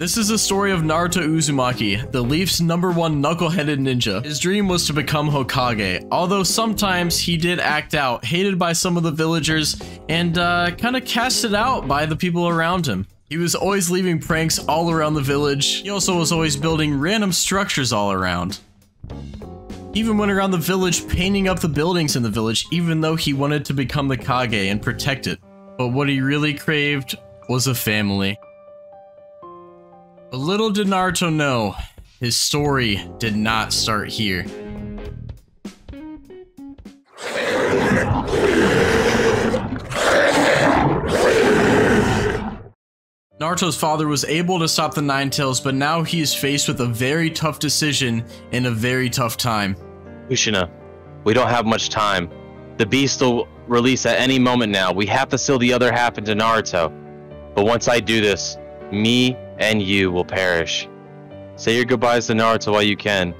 This is the story of Naruto Uzumaki, the Leaf's number one knuckleheaded ninja. His dream was to become Hokage, although sometimes he did act out, hated by some of the villagers, and uh, kind of casted out by the people around him. He was always leaving pranks all around the village. He also was always building random structures all around. He even went around the village painting up the buildings in the village, even though he wanted to become the Kage and protect it. But what he really craved was a family. But little did Naruto know, his story did not start here. Naruto's father was able to stop the Nine Tails, but now he is faced with a very tough decision in a very tough time. Kushina, we don't have much time. The beast will release at any moment now. We have to seal the other half into Naruto. But once I do this, me and you will perish. Say your goodbyes to Naruto while you can.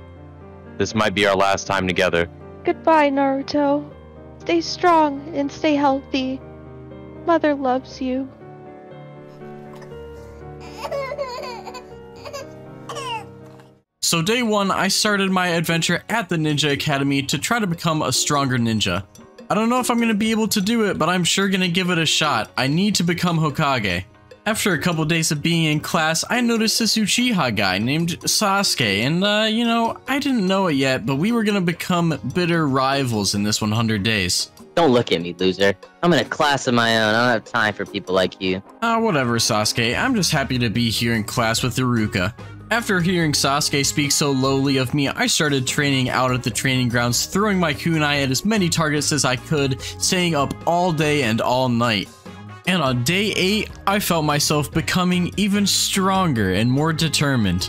This might be our last time together. Goodbye, Naruto. Stay strong and stay healthy. Mother loves you. So day one, I started my adventure at the Ninja Academy to try to become a stronger ninja. I don't know if I'm going to be able to do it, but I'm sure going to give it a shot. I need to become Hokage. After a couple days of being in class, I noticed this Uchiha guy named Sasuke, and uh, you know, I didn't know it yet, but we were gonna become bitter rivals in this 100 days. Don't look at me, loser. I'm in a class of my own. I don't have time for people like you. Ah, uh, whatever, Sasuke. I'm just happy to be here in class with Iruka. After hearing Sasuke speak so lowly of me, I started training out at the training grounds, throwing my kunai at as many targets as I could, staying up all day and all night. And on day 8, I felt myself becoming even stronger and more determined.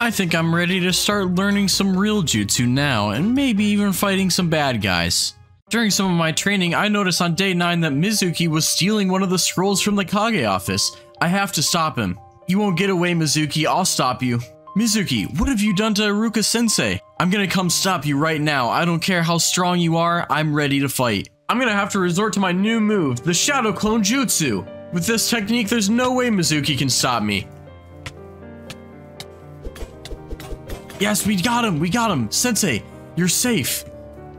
I think I'm ready to start learning some real jutsu now, and maybe even fighting some bad guys. During some of my training, I noticed on day 9 that Mizuki was stealing one of the scrolls from the Kage office. I have to stop him. You won't get away, Mizuki, I'll stop you. Mizuki, what have you done to Iruka sensei? I'm gonna come stop you right now. I don't care how strong you are, I'm ready to fight. I'm gonna have to resort to my new move, the Shadow Clone Jutsu. With this technique, there's no way Mizuki can stop me. Yes, we got him, we got him. Sensei, you're safe.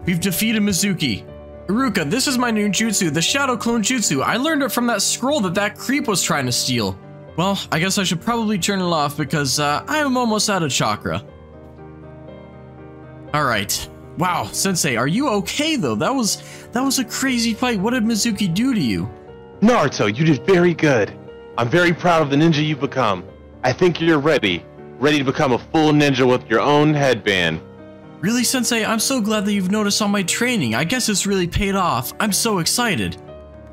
We've defeated Mizuki. Iruka, this is my new jutsu, the Shadow Clone Jutsu. I learned it from that scroll that that creep was trying to steal. Well, I guess I should probably turn it off because uh, I am almost out of chakra. Alright, Wow, Sensei, are you okay though? That was that was a crazy fight. What did Mizuki do to you? Naruto, you did very good. I'm very proud of the ninja you've become. I think you're ready. Ready to become a full ninja with your own headband. Really, Sensei? I'm so glad that you've noticed all my training. I guess it's really paid off. I'm so excited.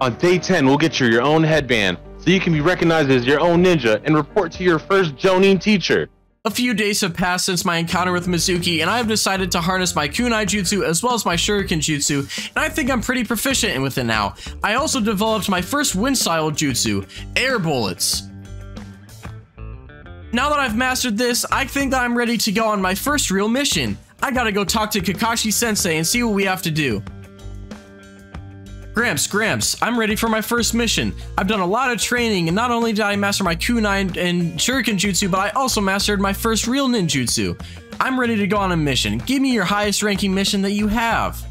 On day 10, we'll get you your own headband, so you can be recognized as your own ninja and report to your first Jonin teacher. A few days have passed since my encounter with Mizuki, and I have decided to harness my kunai jutsu as well as my shuriken jutsu, and I think I'm pretty proficient with it now. I also developed my first wind style jutsu, air bullets. Now that I've mastered this, I think that I'm ready to go on my first real mission. I gotta go talk to Kakashi sensei and see what we have to do. Gramps, Gramps, I'm ready for my first mission. I've done a lot of training, and not only did I master my kunai and, and shuriken jutsu, but I also mastered my first real ninjutsu. I'm ready to go on a mission. Give me your highest ranking mission that you have.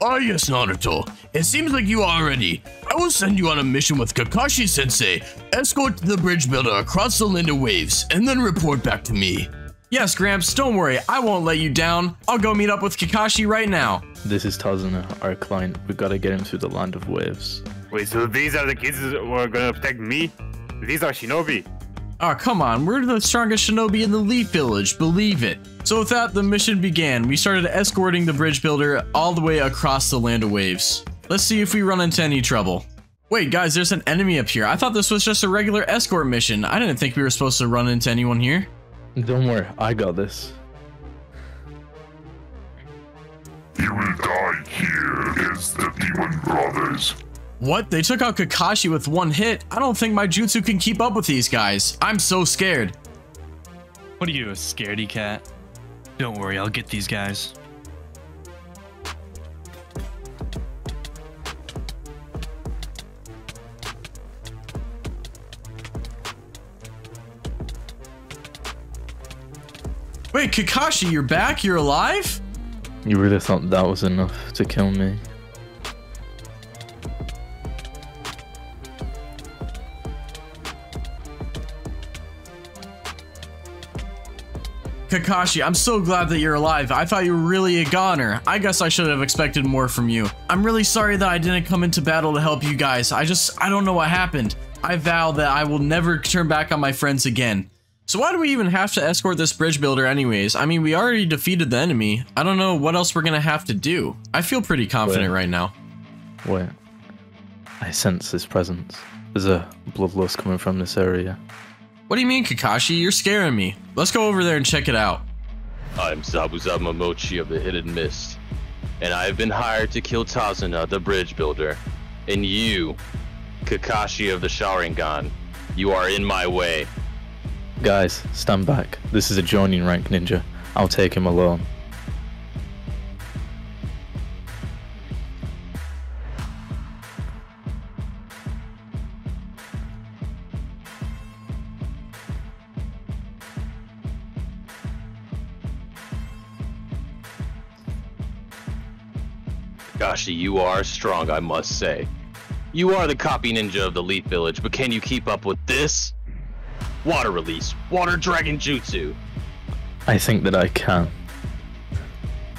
Ah yes, Naruto. It seems like you are ready. I will send you on a mission with Kakashi-sensei. Escort the bridge builder across the land of waves, and then report back to me. Yes, Gramps, don't worry. I won't let you down. I'll go meet up with Kakashi right now. This is Tazuna, our client. We gotta get him through the land of waves. Wait, so these are the kids who are gonna protect me? These are shinobi. Oh, come on. We're the strongest shinobi in the Leaf Village. Believe it. So with that, the mission began. We started escorting the bridge builder all the way across the land of waves. Let's see if we run into any trouble. Wait, guys, there's an enemy up here. I thought this was just a regular escort mission. I didn't think we were supposed to run into anyone here. Don't worry, I got this. You will die here as the Demon Brothers. What? They took out Kakashi with one hit? I don't think my jutsu can keep up with these guys. I'm so scared. What are you, a scaredy cat? Don't worry, I'll get these guys. Wait, Kakashi, you're back? You're alive? You really thought that was enough to kill me? Kakashi, I'm so glad that you're alive. I thought you were really a goner. I guess I should have expected more from you. I'm really sorry that I didn't come into battle to help you guys. I just, I don't know what happened. I vow that I will never turn back on my friends again. So why do we even have to escort this bridge builder anyways? I mean, we already defeated the enemy. I don't know what else we're gonna have to do. I feel pretty confident Wait. right now. Wait. I sense his presence. There's a bloodlust coming from this area. What do you mean, Kakashi? You're scaring me. Let's go over there and check it out. I'm Zabuza Momochi of the Hidden Mist, and I have been hired to kill Tazuna, the bridge builder. And you, Kakashi of the Sharingan, you are in my way. Guys, stand back. This is a Jonin rank ninja. I'll take him alone. Kakashi, you are strong, I must say. You are the copy ninja of the Leaf Village, but can you keep up with this? Water release, water dragon jutsu. I think that I can.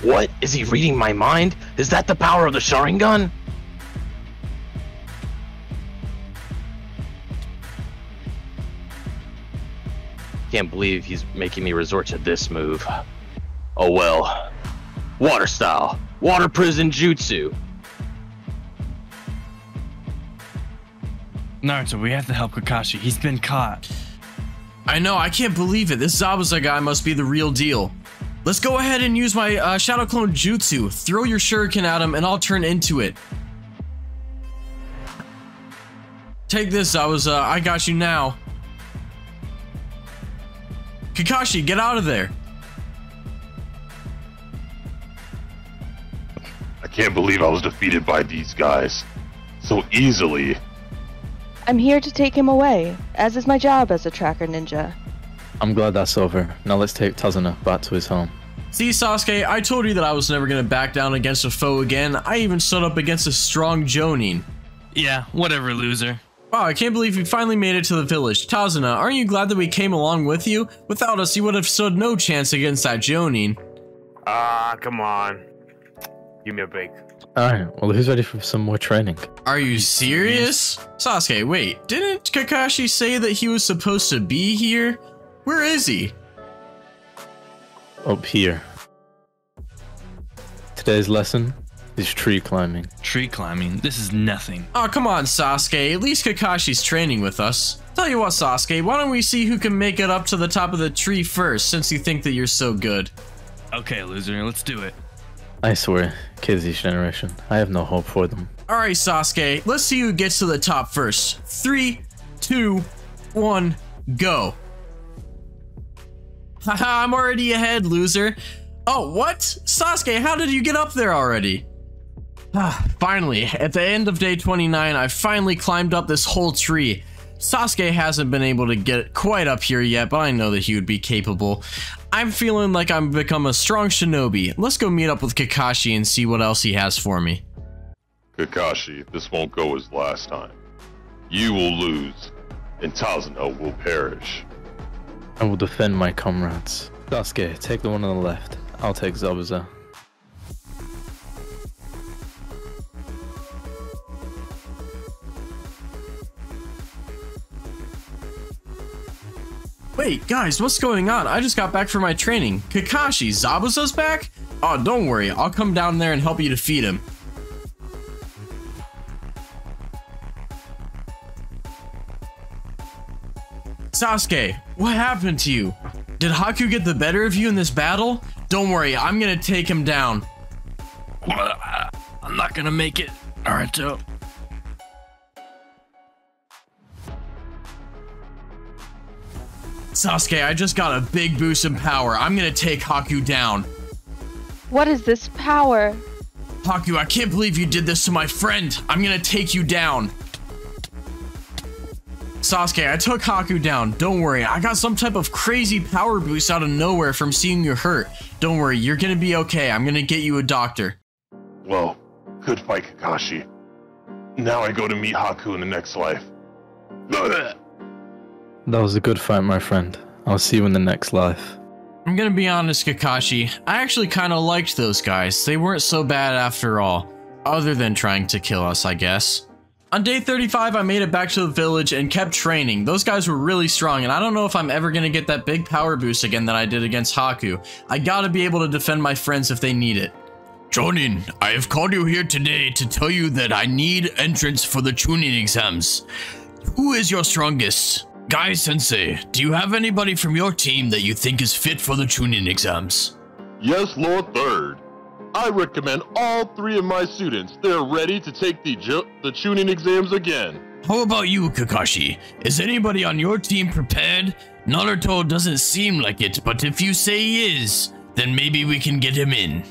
What? Is he reading my mind? Is that the power of the Sharingan? Can't believe he's making me resort to this move. Oh well. Water style. Water prison jutsu. Naruto, we have to help Kakashi. He's been caught. I know, I can't believe it. This Zabuza guy must be the real deal. Let's go ahead and use my uh, Shadow Clone Jutsu. Throw your shuriken at him and I'll turn into it. Take this, Zabuza. I got you now. Kakashi, get out of there. I can't believe I was defeated by these guys so easily. I'm here to take him away, as is my job as a tracker ninja. I'm glad that's over. Now let's take Tazuna back to his home. See, Sasuke, I told you that I was never going to back down against a foe again. I even stood up against a strong Jonin. Yeah, whatever, loser. Wow, I can't believe you finally made it to the village. Tazuna, aren't you glad that we came along with you? Without us, you would have stood no chance against that Jonin. Ah, come on. Give me a break. Alright, well, who's ready for some more training? Are you serious? Sasuke, wait, didn't Kakashi say that he was supposed to be here? Where is he? Up here. Today's lesson is tree climbing. Tree climbing. This is nothing. Oh, come on, Sasuke. At least Kakashi's training with us. Tell you what, Sasuke, why don't we see who can make it up to the top of the tree first, since you think that you're so good? Okay, loser, let's do it. I swear, kids each generation, I have no hope for them. Alright, Sasuke, let's see who gets to the top first. Three, two, one, go. Haha, I'm already ahead, loser. Oh, what? Sasuke, how did you get up there already? Ah, finally, at the end of day 29, I finally climbed up this whole tree. Sasuke hasn't been able to get quite up here yet, but I know that he would be capable. I'm feeling like I've become a strong shinobi. Let's go meet up with Kakashi and see what else he has for me. Kakashi, this won't go as last time. You will lose, and Tazuna will perish. I will defend my comrades. Sasuke, take the one on the left. I'll take Zabuza. Wait, guys, what's going on? I just got back from my training. Kakashi, Zabuza's back? Oh, don't worry. I'll come down there and help you defeat him. Sasuke, what happened to you? Did Haku get the better of you in this battle? Don't worry, I'm gonna take him down. I'm not gonna make it, Naruto. Sasuke, I just got a big boost in power. I'm gonna take Haku down. What is this power? Haku, I can't believe you did this to my friend. I'm gonna take you down. Sasuke, I took Haku down. Don't worry, I got some type of crazy power boost out of nowhere from seeing you hurt. Don't worry, you're gonna be okay. I'm gonna get you a doctor. Well, good fight, Kakashi. Now I go to meet Haku in the next life. That was a good fight, my friend. I'll see you in the next life. I'm gonna be honest, Kakashi. I actually kind of liked those guys. They weren't so bad after all. Other than trying to kill us, I guess. On day 35, I made it back to the village and kept training. Those guys were really strong, and I don't know if I'm ever gonna get that big power boost again that I did against Haku. I gotta be able to defend my friends if they need it. Jonin, I have called you here today to tell you that I need entrance for the Chunin exams. Who is your strongest? Guy Sensei, do you have anybody from your team that you think is fit for the Chunin exams? Yes, Lord Third. I recommend all three of my students. They're ready to take the ju- the Chunin exams again. How about you, Kakashi? Is anybody on your team prepared? Naruto doesn't seem like it, but if you say he is, then maybe we can get him in.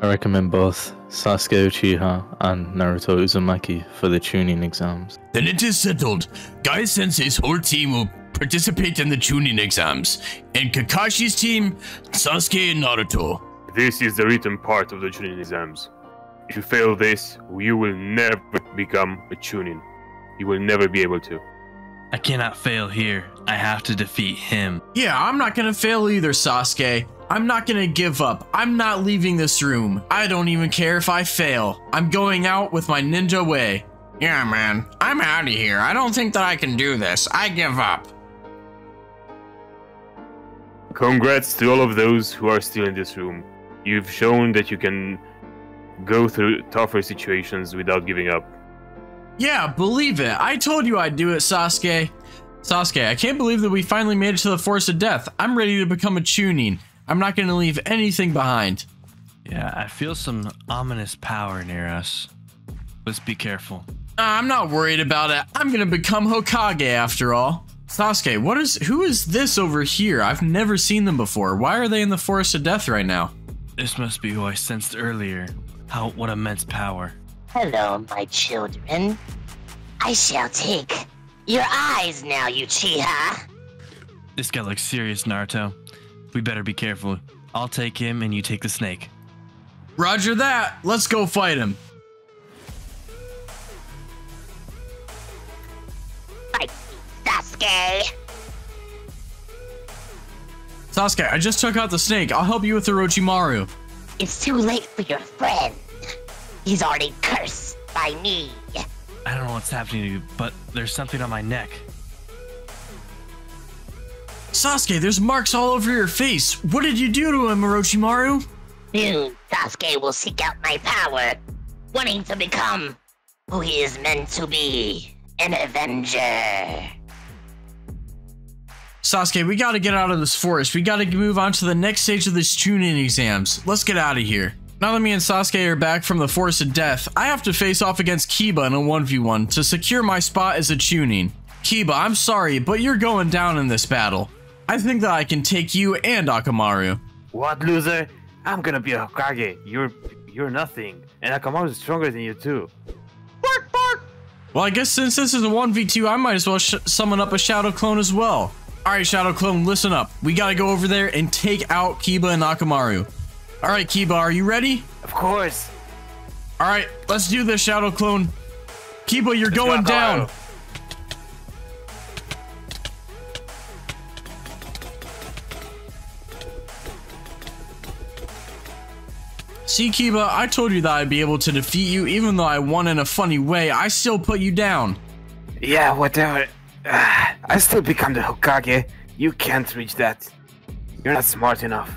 I recommend both Sasuke Uchiha and Naruto Uzumaki for the Chunin exams. Then it is settled. Guy Sensei's whole team will participate in the Chunin exams, and Kakashi's team, Sasuke and Naruto. This is the written part of the Chunin exams. If you fail this, you will never become a Chunin. You will never be able to. I cannot fail here. I have to defeat him. Yeah, I'm not gonna fail either, Sasuke. I'm not gonna give up. I'm not leaving this room. I don't even care if I fail. I'm going out with my ninja way. Yeah, man. I'm out of here. I don't think that I can do this. I give up. Congrats to all of those who are still in this room. You've shown that you can go through tougher situations without giving up. Yeah, believe it. I told you I'd do it, Sasuke. Sasuke, I can't believe that we finally made it to the Forest of Death. I'm ready to become a Chunin. I'm not going to leave anything behind. Yeah, I feel some ominous power near us. Let's be careful. I'm not worried about it. I'm going to become Hokage after all. Sasuke, what is who is this over here? I've never seen them before. Why are they in the Forest of Death right now? This must be who I sensed earlier. How what immense power. Hello, my children. I shall take your eyes now, Uchiha. This guy looks serious, Naruto. We better be careful. I'll take him and you take the snake. Roger that. Let's go fight him. Fight, Sasuke. Sasuke, I just took out the snake. I'll help you with the Orochimaru. It's too late for your friend. He's already cursed by me. I don't know what's happening to you, but there's something on my neck. Sasuke, there's marks all over your face. What did you do to him, Orochimaru? Soon, Sasuke will seek out my power, wanting to become who he is meant to be an Avenger. Sasuke, we gotta get out of this forest. We gotta move on to the next stage of this Chunin exams. Let's get out of here. Now that me and Sasuke are back from the Forest of Death, I have to face off against Kiba in a 1v1 to secure my spot as a Chunin. Kiba, I'm sorry, but you're going down in this battle. I think that I can take you and Akamaru. What, loser? I'm gonna be a Hokage. You're you're nothing. And Akamaru is stronger than you too. Bark, bark! Well, I guess since this is a 1v2, I might as well summon up a Shadow Clone as well. Alright, Shadow Clone, listen up. We gotta go over there and take out Kiba and Akamaru. Alright, Kiba, are you ready? Of course. Alright, let's do this, Shadow Clone. Kiba, you're Let's going go, down. See, Kiba, I told you that I'd be able to defeat you, even though I won in a funny way. I still put you down. Yeah, whatever. Ah, I still become the Hokage. You can't reach that. You're not smart enough.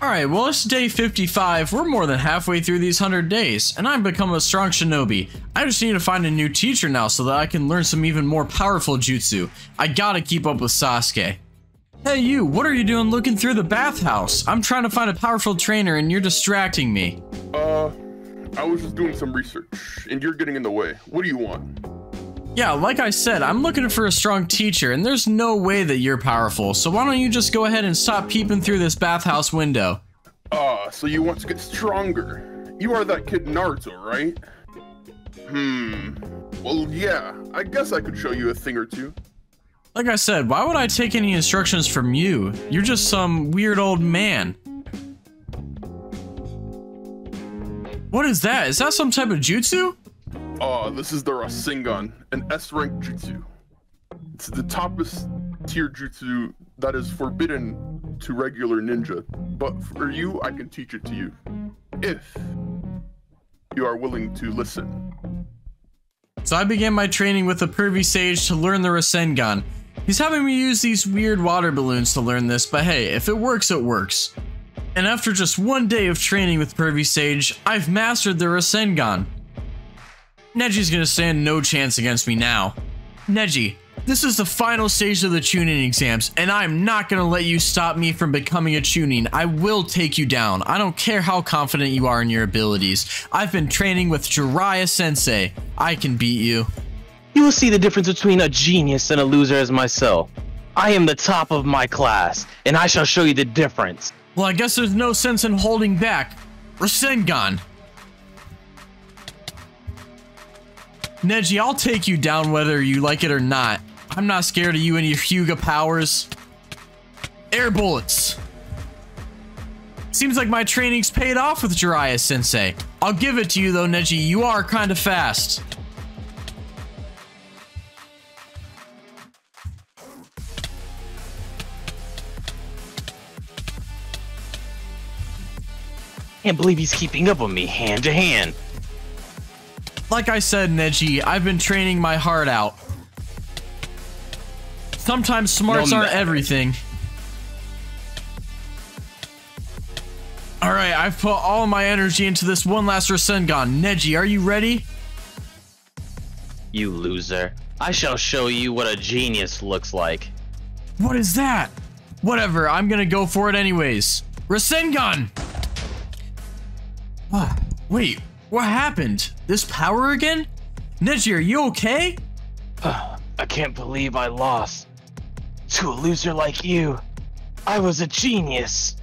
Alright, well, it's day 55. We're more than halfway through these 100 days, and I've become a strong shinobi. I just need to find a new teacher now so that I can learn some even more powerful jutsu. I gotta keep up with Sasuke. Hey you, what are you doing looking through the bathhouse? I'm trying to find a powerful trainer and you're distracting me. Uh, I was just doing some research, and you're getting in the way. What do you want? Yeah, like I said, I'm looking for a strong teacher, and there's no way that you're powerful, so why don't you just go ahead and stop peeping through this bathhouse window? Ah, so you want to get stronger. You are that kid Naruto, right? Hmm. Well, yeah, I guess I could show you a thing or two. Like I said, why would I take any instructions from you? You're just some weird old man. What is that? Is that some type of jutsu? Uh, this is the Rasengan, an S-rank jutsu. It's the toppest tier jutsu that is forbidden to regular ninja. But for you, I can teach it to you. If you are willing to listen. So I began my training with the pervy sage to learn the Rasengan. He's having me use these weird water balloons to learn this, but hey, if it works, it works. And after just one day of training with Pervy Sage, I've mastered the Rasengan. Neji's gonna stand no chance against me now. Neji, this is the final stage of the Chunin exams, and I'm not gonna let you stop me from becoming a Chunin. I will take you down. I don't care how confident you are in your abilities. I've been training with Jiraiya Sensei. I can beat you. You will see the difference between a genius and a loser as myself. I am the top of my class, and I shall show you the difference. Well, I guess there's no sense in holding back. Rasengan. Neji, I'll take you down whether you like it or not. I'm not scared of you and your Hyuga powers. Air bullets. Seems like my training's paid off with Jiraiya Sensei. I'll give it to you though, Neji. You are kind of fast. Can't believe he's keeping up with me hand to hand. Like I said, Neji, I've been training my heart out. Sometimes smarts No aren't everything. Alright, I've put all my energy into this one last Rasengan. Neji, are you ready? You loser. I shall show you what a genius looks like. What is that? Whatever, I'm gonna go for it anyways. Rasengan! Ah, wait, what happened? This power again? Neji, are you okay? I can't believe I lost. To a loser like you. I was a genius.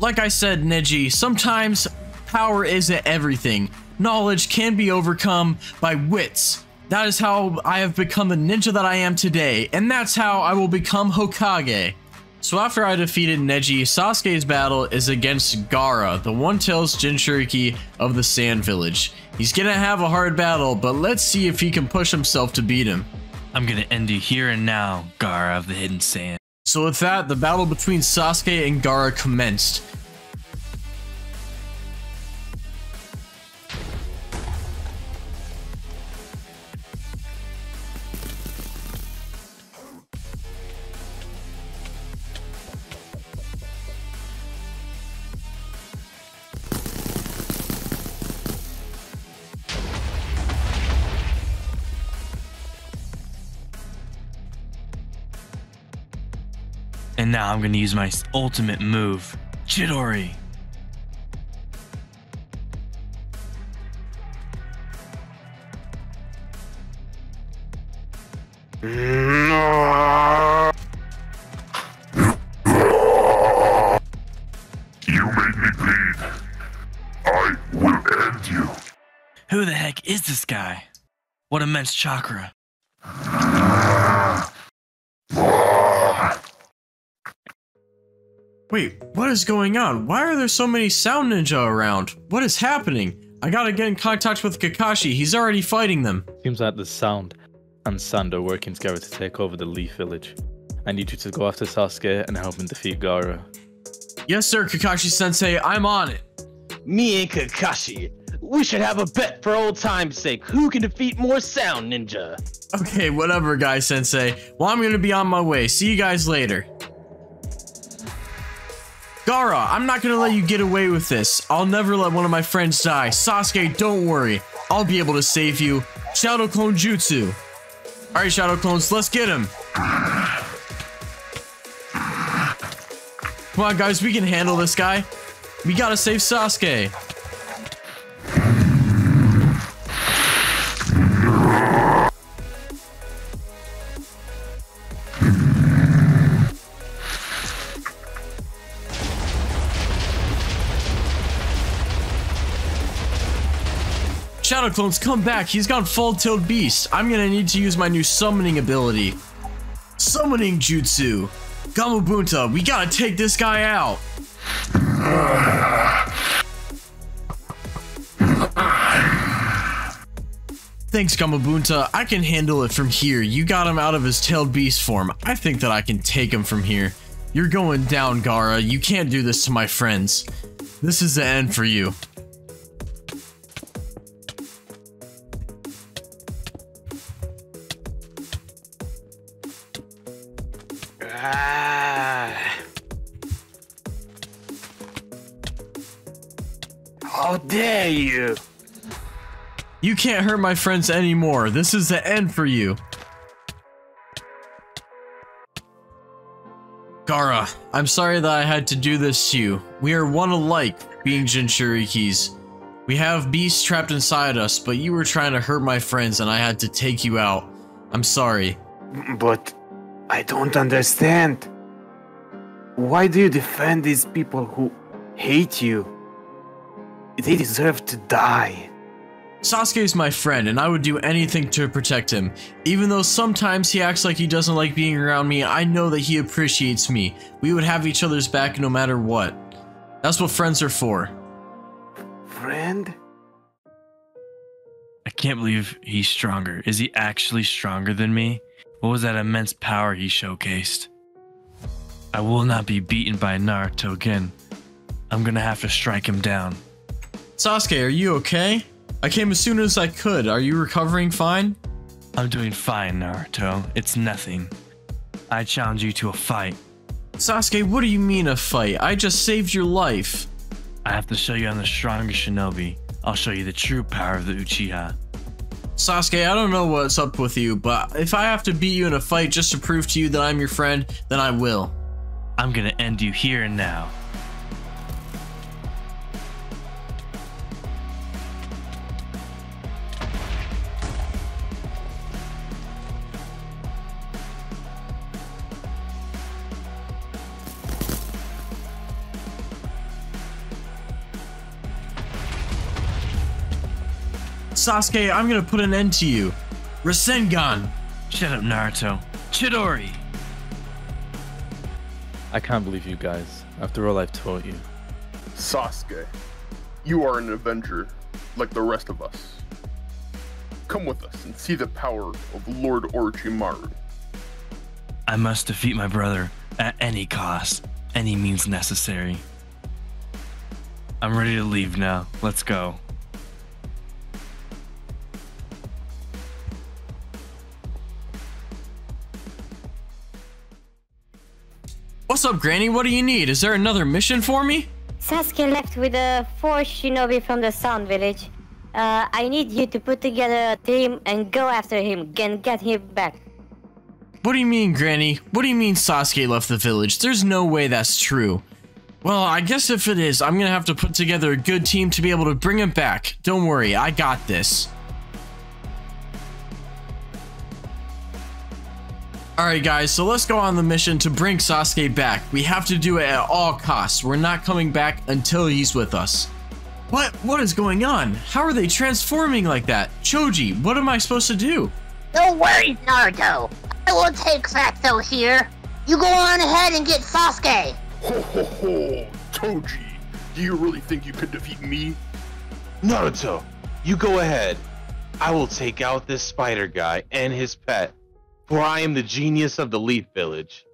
Like I said, Neji, sometimes power isn't everything. Knowledge can be overcome by wits. That is how I have become the ninja that I am today, and that's how I will become Hokage. So after I defeated Neji, Sasuke's battle is against Gaara, the One-Tails Jinchuriki of the Sand Village. He's gonna have a hard battle, but let's see if he can push himself to beat him. I'm gonna end you here and now, Gaara of the Hidden Sand. So with that, the battle between Sasuke and Gaara commenced. Now I'm gonna use my ultimate move, Chidori. You made me bleed. I will end you. Who the heck is this guy? What immense chakra. Is going on? Why are there so many sound ninja around? What is happening? I gotta get in contact with Kakashi. He's already fighting them. Seems like the sound and Sand are working together to take over the Leaf Village. I need you to go after Sasuke and help him defeat Gaara. Yes, sir, Kakashi Sensei. I'm on it. Me and Kakashi. We should have a bet for old time's sake. Who can defeat more sound ninja? Okay, whatever, guy Sensei. Well, I'm gonna be on my way. See you guys later. Gaara, I'm not gonna let you get away with this. I'll never let one of my friends die. Sasuke, don't worry. I'll be able to save you. Shadow Clone Jutsu. Alright, Shadow Clones, let's get him. Come on, guys, we can handle this guy. We gotta save Sasuke. Shadow Clones, come back. He's gone full-tilt beast. I'm gonna need to use my new summoning ability. Summoning Jutsu. Gamabunta, we gotta take this guy out. Thanks, Gamabunta. I can handle it from here. You got him out of his tailed beast form. I think that I can take him from here. You're going down, Gaara. You can't do this to my friends. This is the end for you. Ah. How dare you! You can't hurt my friends anymore. This is the end for you. Gaara, I'm sorry that I had to do this to you. We are one alike, being Jinchurikis. We have beasts trapped inside us, but you were trying to hurt my friends and I had to take you out. I'm sorry. But I don't understand. Why do you defend these people who hate you? They deserve to die. Sasuke is my friend, and I would do anything to protect him. Even though sometimes he acts like he doesn't like being around me, I know that he appreciates me. We would have each other's back no matter what. That's what friends are for. Friend? I can't believe he's stronger. Is he actually stronger than me? What was that immense power he showcased? I will not be beaten by Naruto again. I'm gonna have to strike him down. Sasuke, are you okay? I came as soon as I could. Are you recovering fine? I'm doing fine, Naruto. It's nothing. I challenge you to a fight. Sasuke, what do you mean a fight? I just saved your life. I have to show you I'm the strongest shinobi. I'll show you the true power of the Uchiha. Sasuke, I don't know what's up with you, but if I have to beat you in a fight just to prove to you that I'm your friend, then I will. I'm gonna end you here and now. Sasuke, I'm gonna put an end to you. Rasengan! Shut up, Naruto. Chidori! I can't believe you guys, after all I've taught you. Sasuke, you are an Avenger, like the rest of us. Come with us and see the power of Lord Orochimaru. I must defeat my brother at any cost, any means necessary. I'm ready to leave now. Let's go. What's up, Granny? What do you need? Is there another mission for me? Sasuke left with the four shinobi from the Sun Village. Uh, I need you to put together a team and go after him and get him back. What do you mean, Granny? What do you mean Sasuke left the village? There's no way that's true. Well, I guess if it is, I'm gonna have to put together a good team to be able to bring him back. Don't worry, I got this. Alright guys, so let's go on the mission to bring Sasuke back. We have to do it at all costs. We're not coming back until he's with us. What? What is going on? How are they transforming like that? Choji, what am I supposed to do? Don't worry, Naruto. I will take Fatso here. You go on ahead and get Sasuke. Ho ho ho! Choji, do you really think you could defeat me? Naruto, you go ahead. I will take out this spider guy and his pet, for I am the genius of the Leaf Village.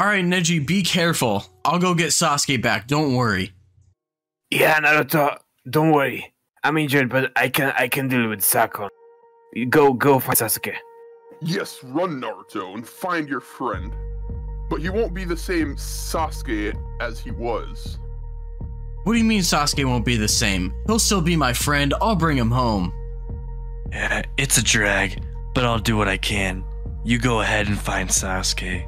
Alright, Neji, be careful. I'll go get Sasuke back, don't worry. Yeah, Naruto, don't worry. I'm injured, but I can I can deal with Sakon. Go go find Sasuke. Yes, run, Naruto, and find your friend. But he won't be the same Sasuke as he was. What do you mean Sasuke won't be the same? He'll still be my friend, I'll bring him home. Yeah, it's a drag, but I'll do what I can. You go ahead and find Sasuke.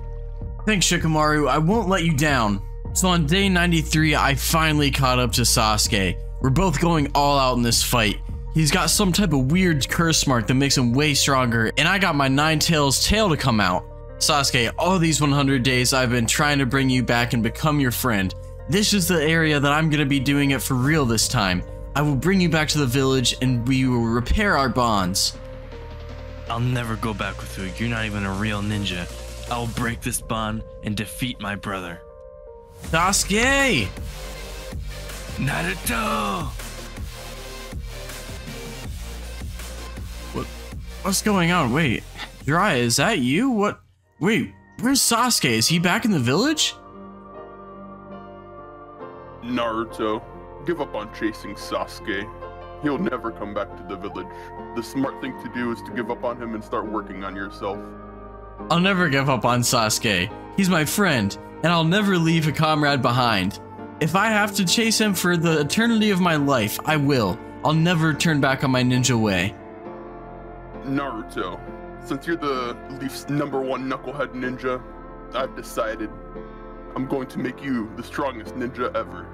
Thanks, Shikamaru, I won't let you down. So on day 93, I finally caught up to Sasuke. We're both going all out in this fight. He's got some type of weird curse mark that makes him way stronger, and I got my Nine Tails tail to come out. Sasuke, all these 100 days I've been trying to bring you back and become your friend. This is the area that I'm gonna be doing it for real this time. I will bring you back to the village and we will repair our bonds. I'll never go back with you. You're not even a real ninja. I will break this bond and defeat my brother. Sasuke! Naruto! What, what's going on? Wait, Jiraiya, is that you? What? Wait, where's Sasuke? Is he back in the village? Naruto, give up on chasing Sasuke. He'll never come back to the village. The smart thing to do is to give up on him and start working on yourself. I'll never give up on Sasuke. He's my friend, and I'll never leave a comrade behind. If I have to chase him for the eternity of my life, I will. I'll never turn back on my ninja way. Naruto, since you're the Leaf's number one knucklehead ninja, I've decided I'm going to make you the strongest ninja ever.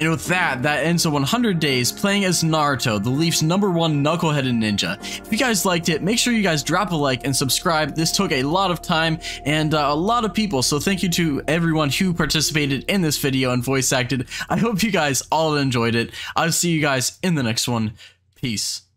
And with that, that ends the 100 days playing as Naruto, the Leaf's number one knuckleheaded ninja. If you guys liked it, make sure you guys drop a like and subscribe. This took a lot of time and uh, a lot of people, so thank you to everyone who participated in this video and voice acted. I hope you guys all enjoyed it. I'll see you guys in the next one. Peace.